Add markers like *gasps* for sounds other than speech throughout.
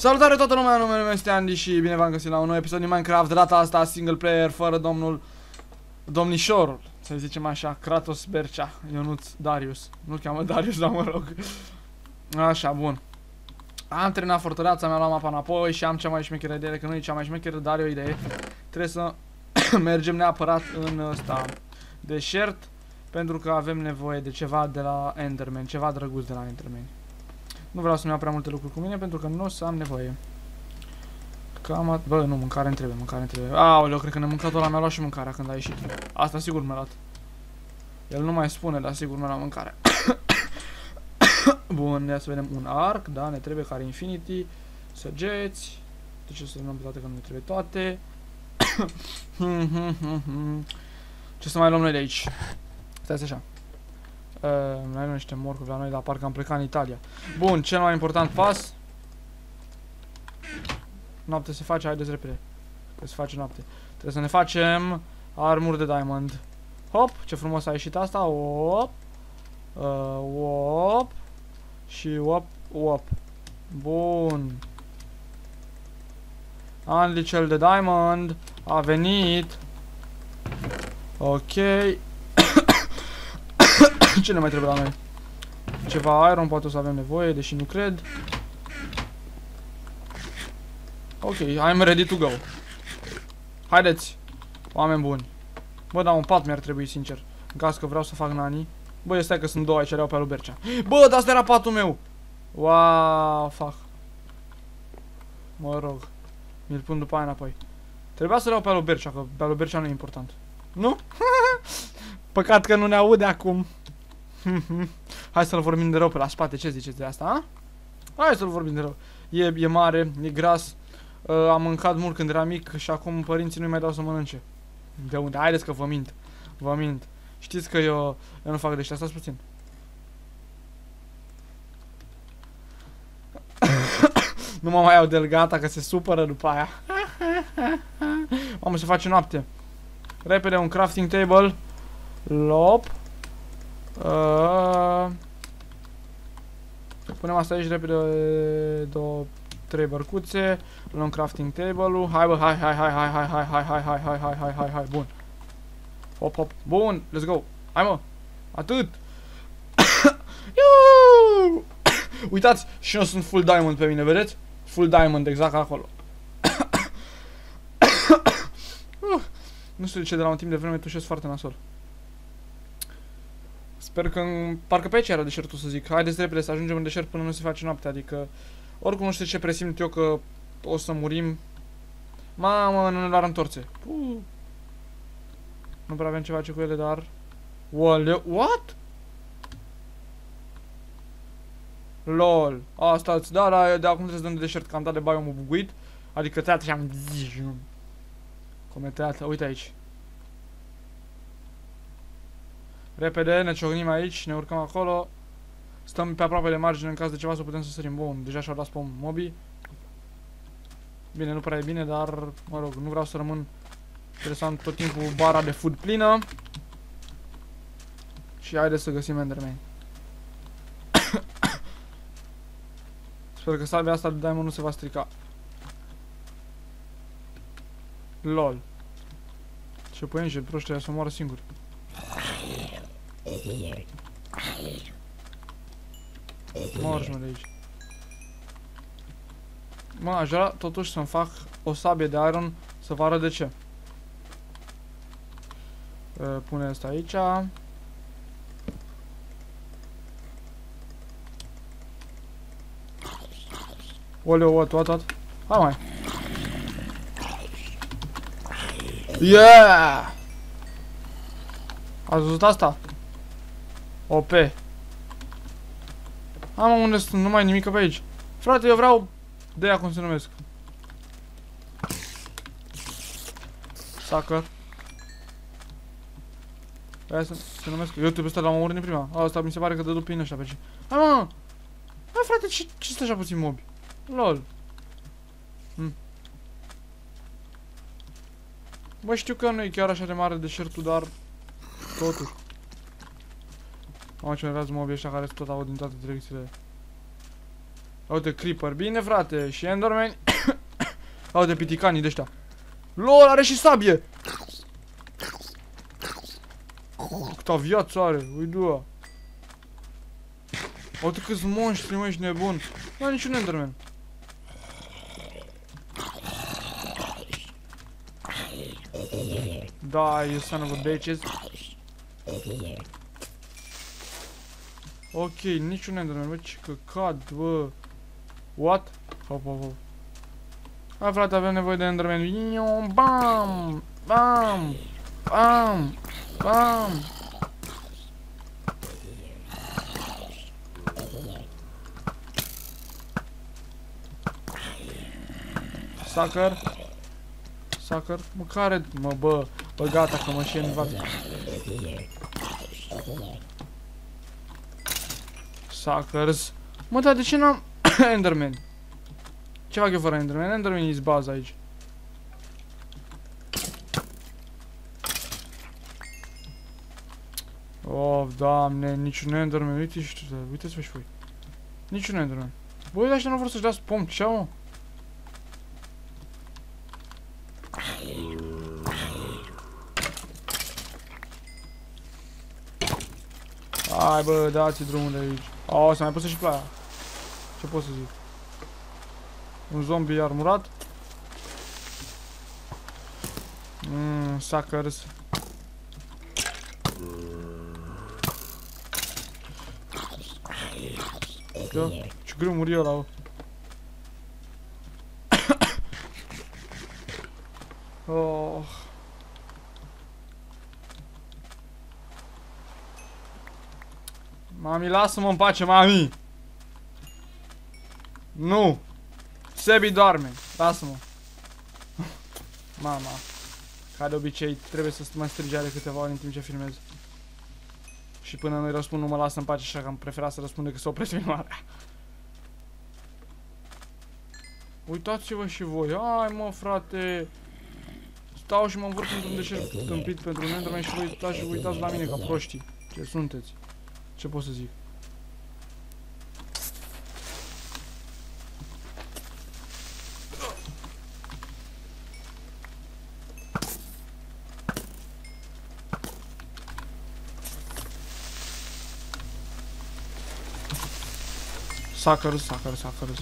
Salutare toată lumea, numele meu este Andy și bine v-am găsit la un nou episod din Minecraft, de data asta single player, fără domnul domnișorul, să zicem așa, Kratos Bercea, Ionuț Darius. Nu-l cheamă Darius, dar mă rog. Așa, bun. Am terminat fortăreața, mi-am luat mapa înapoi și am cea mai șmecheră idee, că nu e cea mai șmecheră, dar e o idee. Trebuie să *coughs* mergem neapărat în ăsta deșert, pentru că avem nevoie de ceva de la Enderman, ceva drăguț de la Enderman. Nu vreau să-mi iau prea multe lucruri cu mine pentru că nu o să am nevoie. Cam at... Bă, nu, mâncare îmi trebuie, mâncare îmi trebuie. Aoleu, cred că nemâncatul ăla mi-a luat și mâncarea când a ieșit. Asta sigur mi-a luat. El nu mai spune, dar sigur mi-a luat mâncare. *coughs* Bun, ia să vedem un arc, da, ne trebuie care Infinity, săgeți. De ce să luăm pe toate că nu ne trebuie toate? *coughs* ce să mai luăm noi de aici? Stai așa. Uh, mai avem niște morcuri la noi, dar parcă am plecat în Italia. Bun, cel mai important pas. Noapte se face, haideți repede. Că se face noapte. Trebuie să ne facem armur de diamond. Hop, ce frumos a ieșit asta. Hop. Uh, hop. Și hop, hop. Bun. Anli cel de diamond a venit. Ok. *laughs* Ce ne mai trebuie la noi? Ceva iron poate o să avem nevoie, deși nu cred. Ok, I'm ready to go. Haideți, oameni buni. Bă, da, un pat mi-ar trebui, sincer. În caz că vreau să fac nani. Bă, stai că sunt două aici, le pe lui Bercea. Bă, dar asta era patul meu. Wow, fac. Mă rog. Mi-l pun după aia înapoi. Trebuia să le iau pe lui Bercea, că pe lui Bercea nu e important. Nu? *laughs* Păcat că nu ne aude acum. Hai să-l vorbim de rău pe la spate, ce ziceți de asta, a? Hai să-l vorbim de rău. E, e mare, e gras, uh, am mâncat mult când era mic și acum părinții nu-i mai dau să mănânce. De unde? Haideți că vă mint. Vă mint. Știți că eu, eu nu fac de ăștia, stați puțin. *coughs* nu mă mai iau de gata că se supără după aia. *laughs* Mamă, se face noapte. Repede un crafting table. Lop. Uh, punem asta aici repede două, trei bărcuțe, luăm crafting table-ul, hai bă, hai, hai, hai, hai, hai, hai, hai, hai, hai, hai, hai, hai, hai, hai, bun. Hop, hop, bun, let's go. Hai mă, atât. Uitați, și eu sunt full diamond pe mine, vedeți? Full diamond, exact acolo. nu știu de ce de la un timp de vreme tușesc foarte nasol. Sper că în... Parcă pe aici era deșertul să zic. Haideți repede să ajungem în deșert până nu se face noapte. Adică... Oricum nu știu ce presimt eu că o să murim. Mamă, nu ne l-ar întorce. Uh. Nu prea avem ceva ce cu ele, dar... Oaleu, what? LOL. Asta da, da, de acum trebuie să dăm de deșert, că am dat de biomul buguit. Adică tăiat și am... Comentează, uite aici. Repede, ne ciocnim aici, ne urcăm acolo. Stăm pe aproape de margine în caz de ceva să putem să sărim. Bun, deja și-au dat spawn mobii. Bine, nu prea e bine, dar, mă rog, nu vreau să rămân interesant tot timpul bara de food plină. Și haideți să găsim Enderman. *coughs* Sper că salvia asta de diamond nu se va strica. LOL. Ce păienje, proștia să moară singuri. Morgi, mă, de aici. Mă, aș vrea totuși să-mi fac o sabie de iron să vă arăt de ce. Pune asta aici. Oleu, what, what, what? Hai mai. Yeah! Ați văzut asta? OP. Am unde sunt, nu mai nimic pe aici. Frate, eu vreau de ea cum se numesc. Sucker. Aia să se numesc. Eu trebuie să l-am omorât din prima. Asta mi se pare că dă după ăștia pe ce. Hai mă! Hai frate, ce, ce stă așa puțin mobi? LOL. Hm. Bă, știu că nu e chiar așa de mare deșertul, dar... Totuși. Mamă ce nervează mobii ăștia care tot aud din toate direcțiile. Uite, Creeper. Bine, frate. Și Enderman. *coughs* Uite, piticanii de ăștia. LOL, are și sabie! Câta viață are, uidua. Uite câți monștri, mă, ești nebun. Nu are niciun Enderman. Da, you son of a bitches. Ok, niciun Enderman, bă, ce căcat, bă. What? Hop, hop, hop. Hai frate, avem nevoie de Enderman. Iu, Bam! Bam! Bam! Bam! Sucker. Sucker. Mă, care... Mă, bă. Bă, gata, că mă și în Suckers. Mă, dar de ce n-am *coughs* Enderman? Ce fac eu fără Enderman? Enderman e baza aici. Oh, doamne, niciun Enderman. Uite și tu, uite-ți și voi. Niciun Enderman. Băi, ăștia nu vor să-și dea spom, ce mă? Hai bă, dați drumul de aici. Oh, s-a mai pus și ploaia. Ce pot să zic? Un zombie armurat. Mmm, suckers. Da, ce greu muri ăla, *coughs* oh. oh. Mami, lasă-mă în pace, mami! Nu! Sebi doarme, lasă-mă. *laughs* Mama. Ca de obicei, trebuie să mă strige de câteva ori în timp ce filmez. Și până nu-i răspund, nu mă lasă în pace, așa că am preferat să răspund decât să opresc filmarea. *laughs* Uitați-vă și voi. Hai mă, frate. Stau și mă învârt într-un deșert tâmpit pentru un Enderman și voi uitați și uitați la mine ca proștii. Ce sunteți? Ce pot să zic? Suckers, suckers, suckers.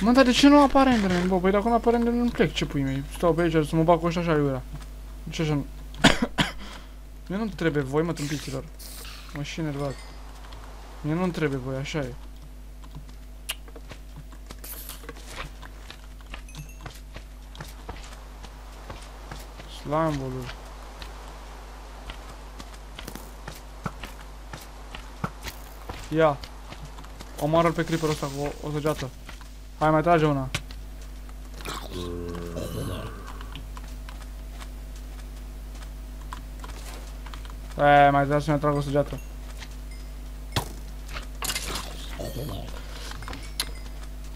Mă, dar de ce nu apare Enderman? Bă, păi dacă nu apare Enderman, nu plec, ce pui mei? Stau pe aici să mă bag cu ăștia așa iurea. Ce așa? Mie nu trebuie voi, mă, tâmpiților. Mă și enervat. Mie nu trebuie voi, așa e. Slime ball Ia. Omoară-l pe creeper ăsta cu o, o săgeată. Hai, mai trage una. E, mai trebuie să-mi trag o săgeată.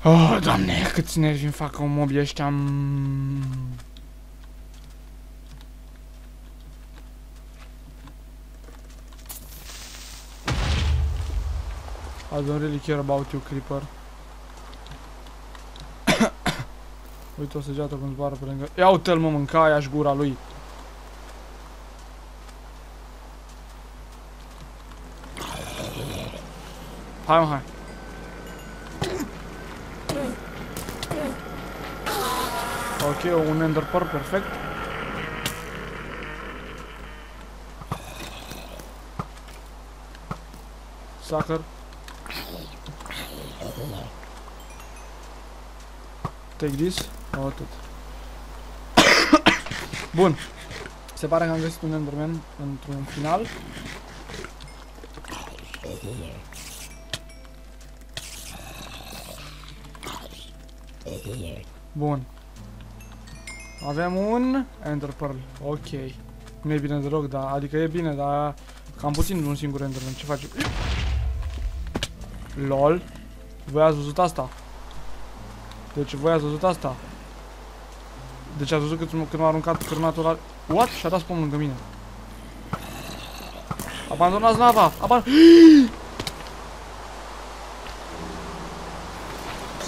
Oh, doamne, câți nervi îmi fac mobii ăștia. Mm. I don't really care about you, Creeper. *coughs* Uite o săgeată cum zboară pe lângă... Ia uite-l mă, mânca aia gura lui. Hai mă, hai. Ok, un enderpearl perfect. Sucker. Take this. O, atât. Bun. Se pare că am găsit un Enderman într-un final. Bun. Avem un Ender Pearl. Ok. Nu e bine deloc, da. Adică e bine, dar cam puțin un singur Enderman. Ce facem? LOL. Voi ați văzut asta? Deci voi ați văzut asta? Deci ați văzut când, când m-a aruncat cârnatul la... What? Și-a dat spomul lângă mine. Abandonați nava! Aban... *gasps*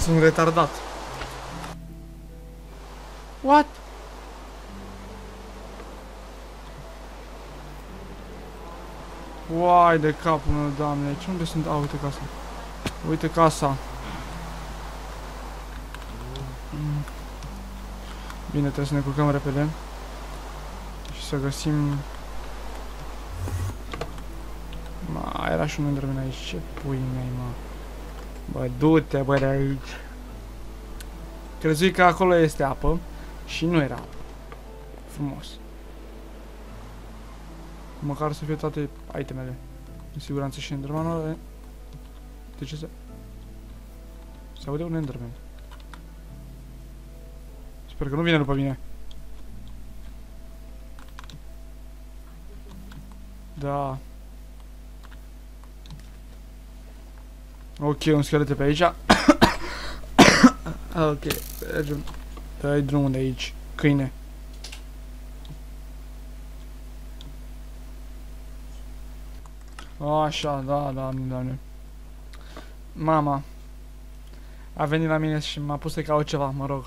Sunt retardat. What? Uai de capul meu, doamne, ce unde sunt? A, uite casa. Uite casa. Mm. Bine, trebuie să ne culcăm repede. Și să găsim... Ma, era și un Enderman aici, ce pui mei, mă. Bă, du-te, bă, de aici. Crezui că acolo este apă și nu era apă. Frumos. Măcar să fie toate itemele. În siguranță și Endermanul ăla. De ce se... Se aude un Enderman. Sper că nu vine după mine. Da. Ok, un schelete pe aici. *coughs* ok, mergem. Dai drumul de aici. Câine. Așa, da, da, doamne. Mama a venit la mine și m-a pus să caut ceva, mă rog.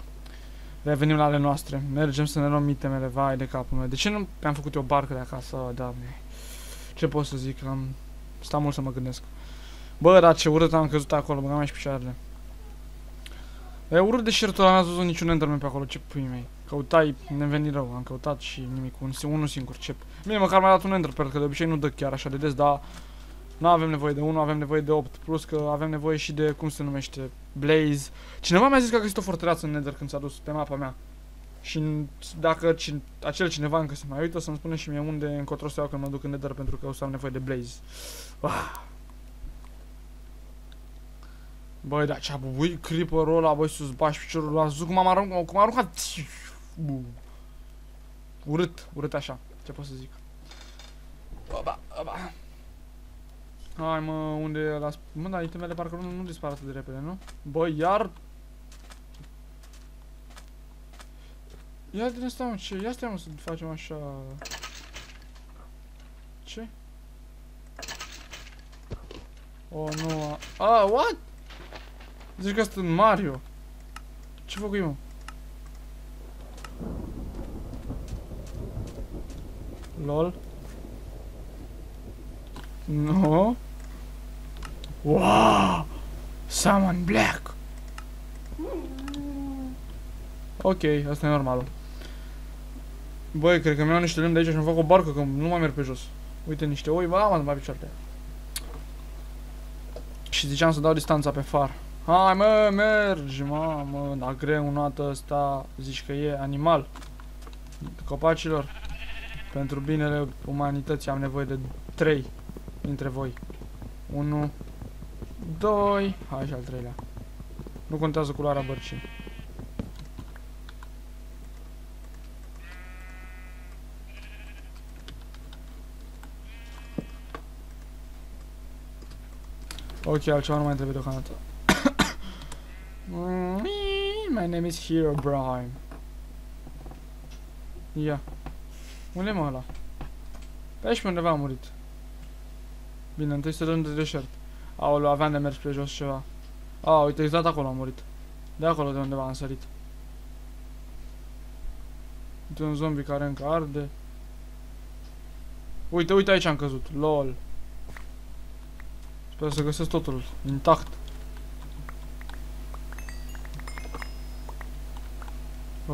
Revenim la ale noastre. Mergem să ne luăm itemele, vai de capul meu. De ce nu mi-am făcut eu o barcă de acasă, oh, doamne? Ce pot să zic? Am stat mult să mă gândesc. Bă, dar ce urât am căzut acolo, băgam și picioarele. E urât deșertul ăla, n-ați văzut niciun enderman pe acolo, ce pui mei. Căutai, ne veni rău, am căutat și nimic, un, unul singur, ce... Bine, măcar mi-a dat un ender, pentru că de obicei nu dă chiar așa de des, dar... Nu avem nevoie de 1, avem nevoie de 8, plus că avem nevoie și de, cum se numește, Blaze. Cineva mi-a zis că a găsit o fortăreață în Nether când s-a dus pe mapa mea. Și dacă cine, acel cineva încă se mai uită să-mi spune și mie unde încotro să iau când mă duc în Nether pentru că o să am nevoie de Blaze. Ah. Băi, da, ce-a bubuit creeper-ul ăla, băi, sus bași piciorul ăla, zic cum am aruncat, cum am aruncat. Urât, urât așa, ce pot să zic. Oba, oba. Hai mă, unde e ăla? Mă, da, itemele parcă nu, nu dispar atât de repede, nu? Băi, iar... Ia din asta, mă, ce? Ia stai, mă, să facem așa... Ce? Oh, nu, a... Ah, what? Zici că sunt Mario. Ce fac eu? LOL. No. Wow! Salmon black! Ok, asta e normal. Băi, cred că mi-au niște lemn de aici și-mi fac o barcă, că nu mai merg pe jos. Uite niște oi, bă, am mai picioarele. Și ziceam să dau distanța pe far. Hai mă, mergi, mamă, dar greu un dată ăsta, zici că e animal. Copacilor, pentru binele umanității am nevoie de 3 dintre voi. 1, 2, hai și al treilea. Nu contează culoarea bărcii. Ok, altceva nu mai trebuie deocamdată. My name is Hero Brian. Ia. Unde mă ăla? Pe aici pe undeva a murit. Bine, întâi să dăm de deșert. Aoleu, aveam de mers pe jos ceva. A, uite, exact acolo a murit. De acolo de undeva am sărit. Uite un zombie care încă arde. Uite, uite aici am căzut. LOL. Sper să găsesc totul intact.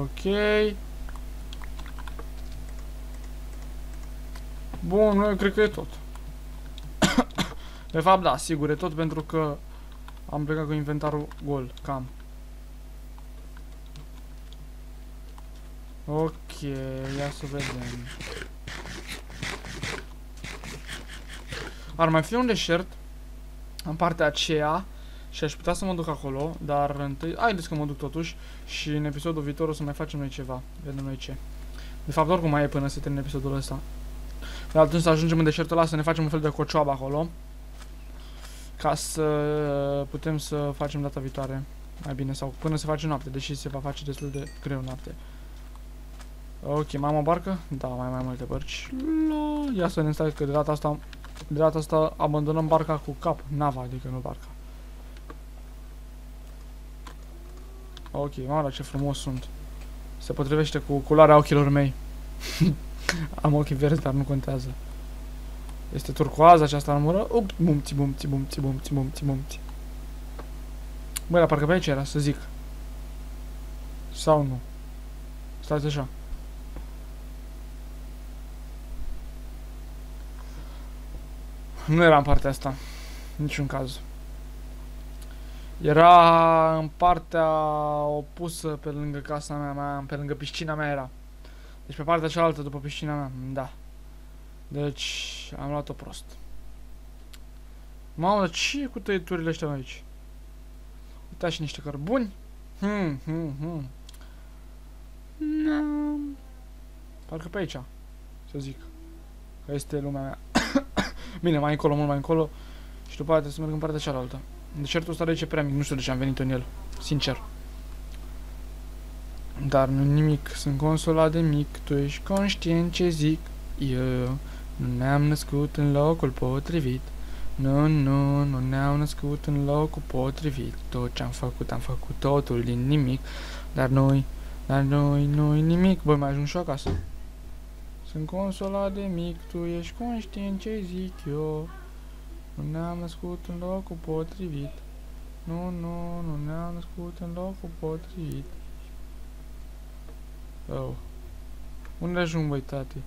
Ok. Bun, eu cred că e tot. *coughs* De fapt, da, sigur, e tot pentru că am plecat cu inventarul gol, cam. Ok, ia să vedem. Ar mai fi un deșert în partea aceea și aș putea să mă duc acolo, dar întâi... Haideți că mă duc totuși și în episodul viitor o să mai facem noi ceva. Vedem noi ce. De fapt, oricum mai e până să termin episodul ăsta. Dar atunci să ajungem în deșertul ăla să ne facem un fel de cocioabă acolo. Ca să putem să facem data viitoare mai bine sau până se face noapte, deși se va face destul de greu noapte. Ok, mai am o barcă? Da, mai mai multe bărci. Ia să ne stai că de data asta de data asta abandonăm barca cu cap, nava, adică nu barca. Ok, mă, ce frumos sunt. Se potrivește cu culoarea ochilor mei. *laughs* Am ochii verzi, dar nu contează. Este turcoază această armură. Up, bumți, bumți, bumți, bumți, bumți, bumți. Băi, la parcă pe aici era, să zic. Sau nu? Stați așa. Nu era în partea asta. Niciun caz. Era în partea opusă pe lângă casa mea, mea, pe lângă piscina mea era. Deci pe partea cealaltă după piscina mea, da. Deci am luat-o prost. Mamă, dar ce e cu tăieturile astea aici? Uitați și niște cărbuni. Hmm, hmm, hmm. No. Parcă pe aici, să zic. Că este lumea mea. *coughs* Bine, mai încolo, mult mai încolo. Și după aceea trebuie să merg în partea cealaltă. Deșertul ăsta de aici e prea mic, nu știu de ce am venit în el. Sincer. Dar nu nimic, sunt consolat de mic, tu ești conștient ce zic. Eu nu ne-am născut în locul potrivit. Nu, nu, nu ne-am născut în locul potrivit. Tot ce am făcut, am făcut totul din nimic. Dar noi, dar noi, noi nimic. Băi, mai ajung și acasă. Sunt consolat de mic, tu ești conștient ce zic eu. Nu ne-am născut în locul potrivit. Nu, nu, nu ne-am născut în locul potrivit. Oh. Unde ajung, băi, tati?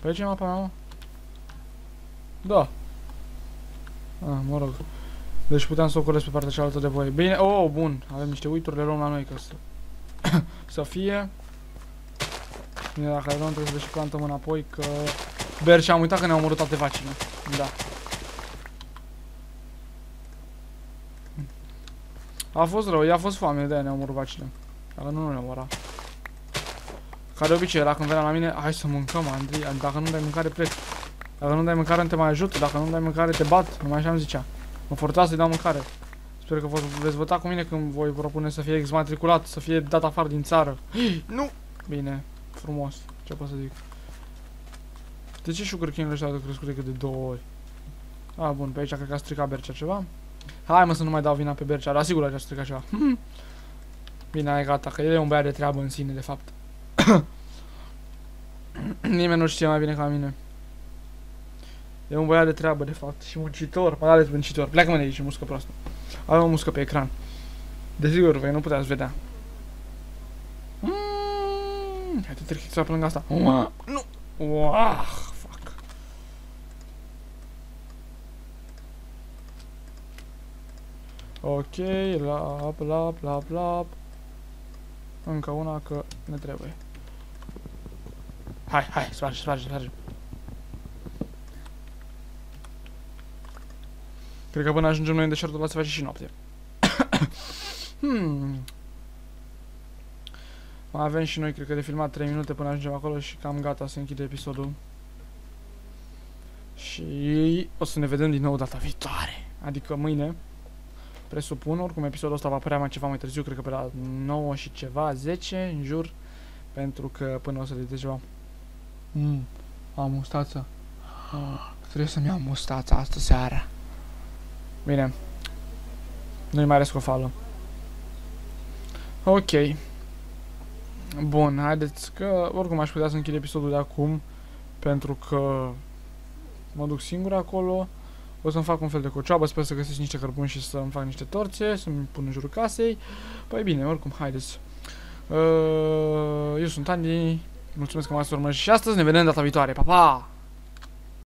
Pe aici e mapa mea, mă? Da. Ah, mă rog. Deci puteam să o colesc pe partea cealaltă de voi. Bine, oh, bun. Avem niște uituri, le luăm la noi ca să... *coughs* să fie. Bine, dacă le luăm trebuie să le și plantăm înapoi, că... Berci, am uitat că ne-au omorât toate vacile. Da. A fost rău, i-a fost foame, de-aia ne-au omorât vacile. Dacă nu, nu ne omora. Ca de obicei, era când venea la mine, hai să mâncăm, Andrei, dacă nu dai mâncare, plec. Dacă nu dai mâncare, nu te mai ajut, dacă nu dai mâncare, te bat, numai așa îmi zicea. Mă forța să-i dau mâncare. Sper că veți vota cu mine când voi propune să fie exmatriculat, să fie dat afară din țară. Nu! Bine, frumos, ce pot să zic. De ce sugar cane-urile ăștia au crescut decât de două ori? A, bun, pe aici cred că a stricat Bercea ceva. Hai mă să nu mai dau vina pe Bercea, dar sigur că a stricat ceva. Bine, ai gata, că el e un băiat de treabă în sine, de fapt. *coughs* Nimeni nu știe mai bine ca mine. E un băiat de treabă, de fapt, și muncitor, mai ales muncitor. Pleacă-mă de aici, muscă proastă. Avem o muscă pe ecran. Desigur, voi nu puteți vedea. Mm, hai, te treci pe lângă asta. Mm, nu! Uah, fuck. Ok, lap, lap, lap, lap. Încă una că ne trebuie. Hai, hai, sparge, sparge, sparge. Cred că până ajungem noi în deșertul ăla se face și noapte. *coughs* hmm. Mai avem și noi, cred că de filmat 3 minute până ajungem acolo și cam gata să închide episodul. Și o să ne vedem din nou data viitoare. Adică mâine. Presupun, oricum episodul ăsta va apărea mai ceva mai târziu, cred că pe la 9 și ceva, 10 în jur. Pentru că până o să le ceva. Mm, am mustață. Oh, trebuie să-mi iau mustața asta seara. Bine. Nu-i mai rescofală. Ok. Bun, haideți că oricum aș putea să închid episodul de acum pentru că mă duc singur acolo. O să-mi fac un fel de cocioabă, sper să găsesc niște cărbuni și să-mi fac niște torțe, să-mi pun în jurul casei. Păi bine, oricum, haideți. Uh, eu sunt Andy, mulțumesc că m-ați urmărit și astăzi, ne vedem data viitoare, pa, pa!